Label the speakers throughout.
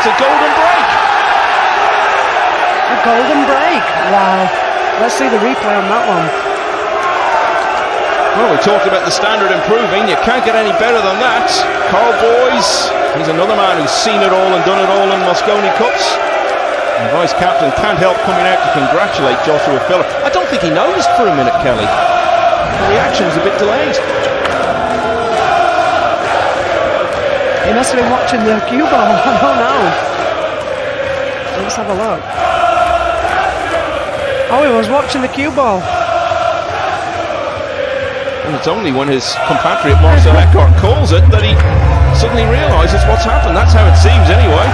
Speaker 1: It's a golden break.
Speaker 2: A golden break. Wow. Let's see the replay on that one.
Speaker 1: Well, we talked about the standard improving. You can't get any better than that. Karl Boyes, he's another man who's seen it all and done it all in Mosconi Cups. And vice captain can't help coming out to congratulate Joshua Filler. I don't think he noticed for a minute, Kelly. The reaction was a bit delayed.
Speaker 2: He must have been watching the cue ball. I don't know. Let's have a look. Oh, he was watching the cue ball.
Speaker 1: And it's only when his compatriot Marcel Eckhart calls it that he suddenly realises what's happened. That's how it seems, anyway.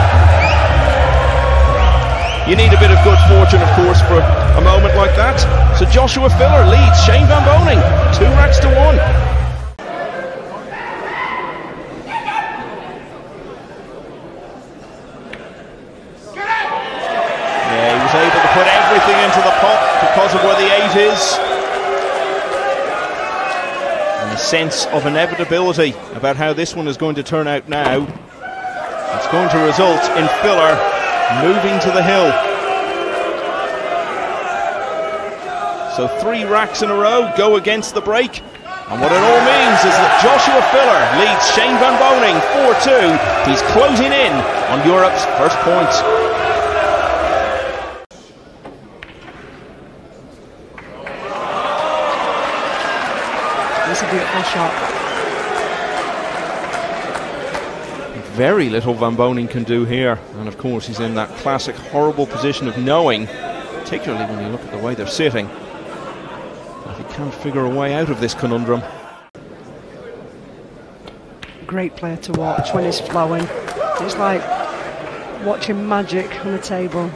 Speaker 1: You need a bit of good fortune, of course, for a moment like that. So Joshua Filler leads Shane Van Boening, two racks to one. Yeah, he was able to put everything into the pot because of where the eight is. And a sense of inevitability about how this one is going to turn out now. It's going to result in Filler moving to the hill. So three racks in a row go against the break. And what it all means is that Joshua Filler leads Shane Van Boening 4-2. He's closing in on Europe's first points.
Speaker 2: Shot.
Speaker 1: Very little Van Boening can do here. And of course, he's in that classic horrible position of knowing, particularly when you look at the way they're sitting, that he can't figure a way out of this conundrum.
Speaker 2: Great player to watch when he's flowing. It's like watching magic on the table.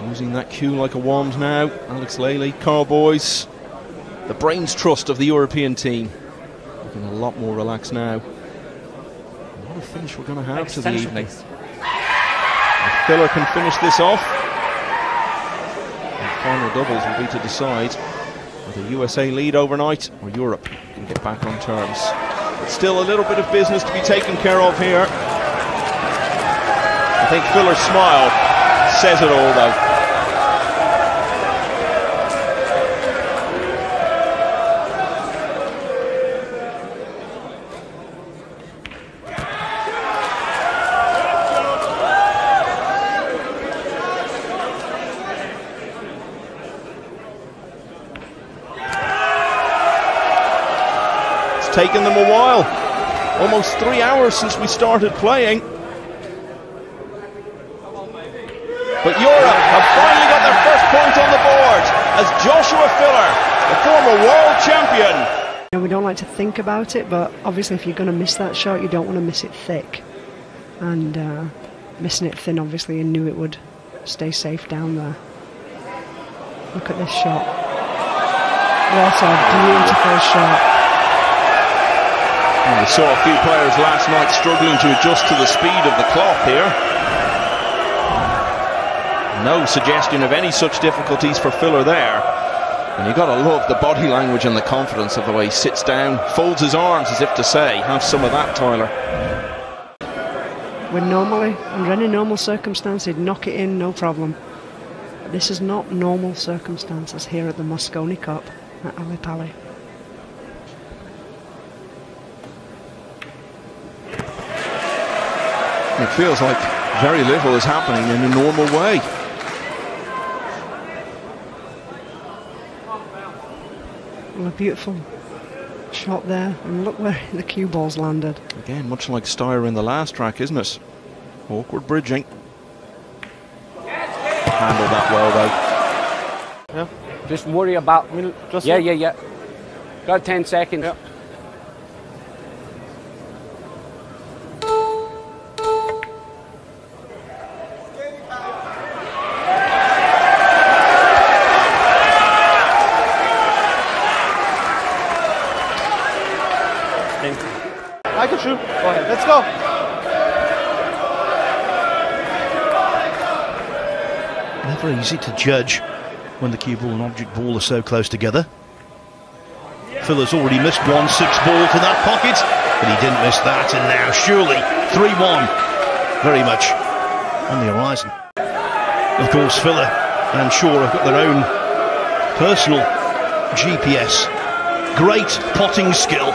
Speaker 1: He's using that cue like a wand now. Alex Lely, Karl Boyes, the brains trust of the European team. Looking a lot more relaxed now. What a finish we're going to have to the evening. Filler can finish this off, and final doubles will be to decide whether USA lead overnight or Europe can get back on terms. But still a little bit of business to be taken care of here. I think Filler's smile says it all though. Taken them a while. Almost three hours since we started playing. But Europe have finally got their first point on the board as Joshua Filler, the former world champion,
Speaker 2: You know, we don't like to think about it, but obviously, if you're going to miss that shot, you don't want to miss it thick. And uh, missing it thin, obviously, you knew it would stay safe down there. Look at this shot. What a beautiful shot.
Speaker 1: We saw a few players last night struggling to adjust to the speed of the cloth here. No suggestion of any such difficulties for Filler there. And you've got to love the body language and the confidence of the way he sits down, folds his arms as if to say, have some of that, Tyler.
Speaker 2: When normally, under any normal circumstance, he'd knock it in, no problem. This is not normal circumstances here at the Mosconi Cup at Ally Pally.
Speaker 1: It feels like very little is happening in a normal way.
Speaker 2: Well, a beautiful shot there, and look where the cue ball's landed.
Speaker 1: Again, much like Styer in the last track, isn't it? Awkward bridging. Handled that well, though.
Speaker 3: Yeah. Just worry about.
Speaker 4: We'll just
Speaker 3: Yeah, yeah, yeah. Got 10 seconds.
Speaker 4: Yeah.
Speaker 5: Easy to judge when the cue ball and object ball are so close together. Filler's already missed one six ball to that pocket, but he didn't miss that, and now surely 3 1 very much on the horizon. Of course, Fuller and Shaw have got their own personal GPS. Great potting skill.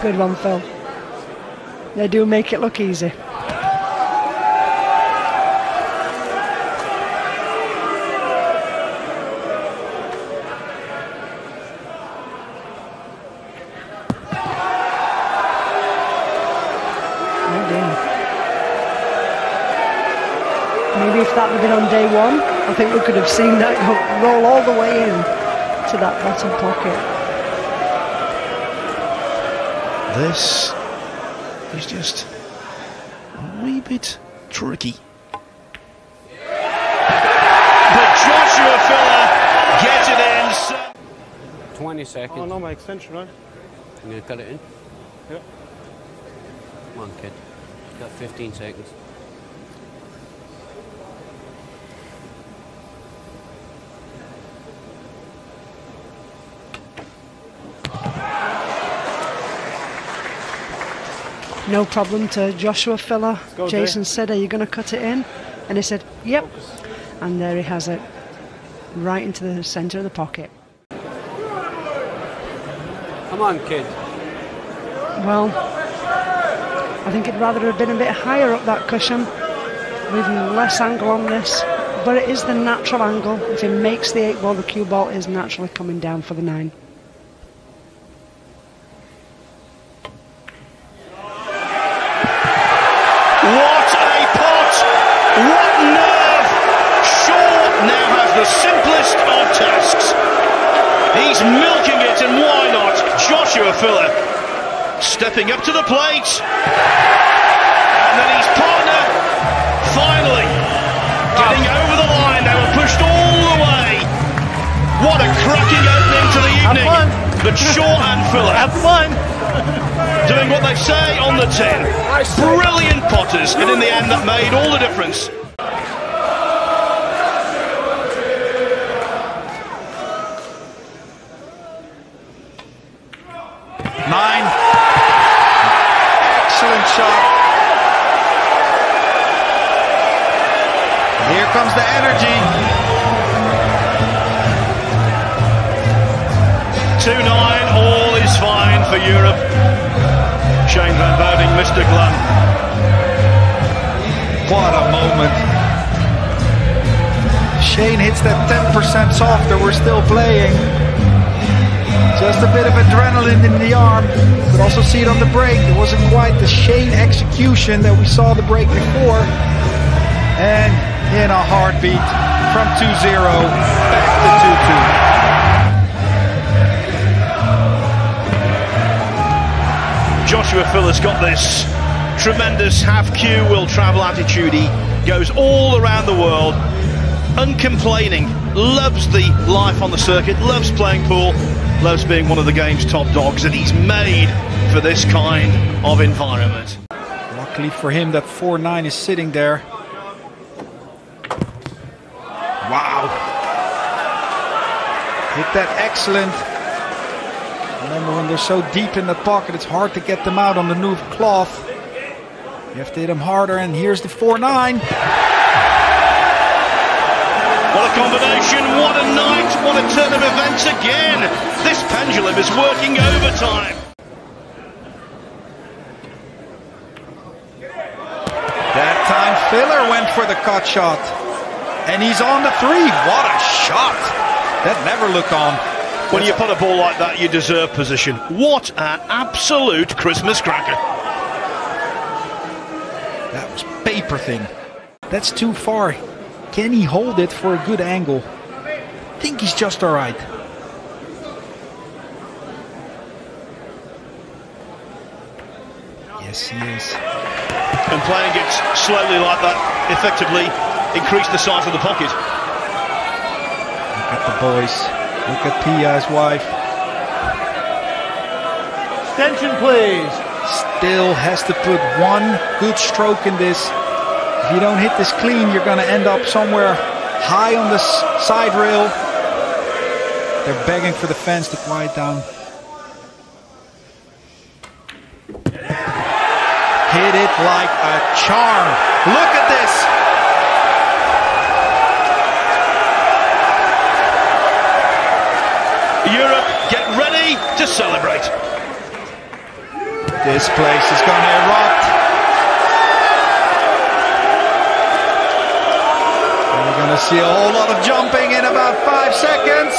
Speaker 2: Good one, Phil. They do make it look easy. Oh dear. Maybe if that had been on day one, I think we could have seen that go, roll all the way in to that bottom pocket.
Speaker 5: This is just a wee bit tricky. But Joshua Filler gets it in.
Speaker 3: 20 seconds.
Speaker 4: Oh, no, my extension, right?
Speaker 3: You gonna cut it in?
Speaker 4: Yeah.
Speaker 3: Come on, kid. You've got 15 seconds.
Speaker 2: No problem to Joshua Filler.
Speaker 4: go,
Speaker 2: Jayson said, Are you going to cut it in? And he said, Yep. And there he has it. Right into the centre of the pocket.
Speaker 3: Come on, kid.
Speaker 2: Well, I think it'd rather have been a bit higher up that cushion with less angle on this. But it is the natural angle. If he makes the eight ball, the cue ball is naturally coming down for the nine.
Speaker 5: Stepping up to the plate. And then his partner finally getting over the line. They were pushed all the way. What a cracking opening to the evening. But Shaw and Filler
Speaker 4: Have fun!
Speaker 5: doing what they say on the tin. Brilliant potters, and in the end, that made all the difference.
Speaker 6: Here comes the energy.
Speaker 5: 2 9, all is fine for Europe. Shane Van Boening, Mr. Glum.
Speaker 6: What a moment. Shane hits that 10% softer. We're still playing. Just a bit of adrenaline in the arm. But also see it on the break. It wasn't quite the Shane execution that we saw the break before. And in a heartbeat from 2-0 back to 2-2.
Speaker 5: Joshua Filler's got this tremendous half cue will travel attitude. He goes all around the world, uncomplaining, loves the life on the circuit, loves playing pool, loves being one of the game's top dogs, and he's made for this kind of environment.
Speaker 6: Luckily for him, that 4-9 is sitting there. Wow. Hit that excellent. Remember when they're so deep in the pocket, it's hard to get them out on the new cloth. You have to hit them harder, and here's the 4-9.
Speaker 5: What a combination, what a night, what a turn of events again. This pendulum is working overtime.
Speaker 6: That time Filler went for the cut shot. And he's on the three. What a shot. That never looked on.
Speaker 5: When you put a ball like that, you deserve position. What an absolute Christmas cracker.
Speaker 6: That was paper thin. That's too far. Can he hold it for a good angle? I think he's just all right. Yes, he is.
Speaker 5: And playing it slowly like that effectively increased the size of the pocket.
Speaker 6: The boys. Look at Pia, his wife.
Speaker 4: Extension, please.
Speaker 6: Still has to put one good stroke in this. If you don't hit this clean, you're going to end up somewhere high on the side rail. They're begging for the fence to quiet down. Hit it like a charm. Look at
Speaker 5: get ready to celebrate.
Speaker 6: This place is going to erupt. We're going to see a whole lot of jumping in about five seconds.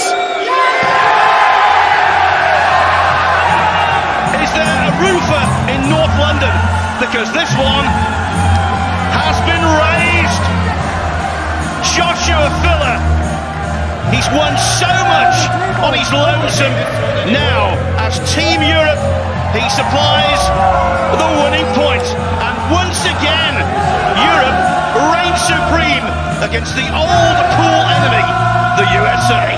Speaker 5: Is there a roofer in North London? Because this one He's won so much on his lonesome. Now, as Team Europe, he supplies the winning point. And once again, Europe reigns supreme against the old cool enemy, the USA.